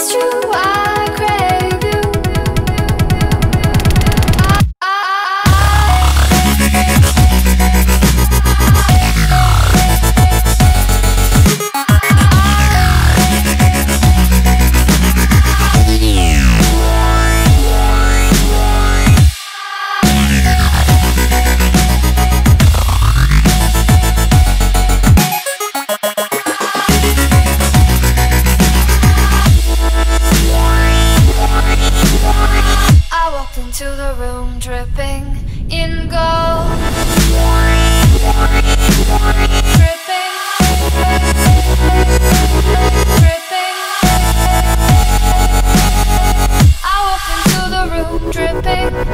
it's true. the room dripping in gold. Dripping. Dripping. I into the room dripping.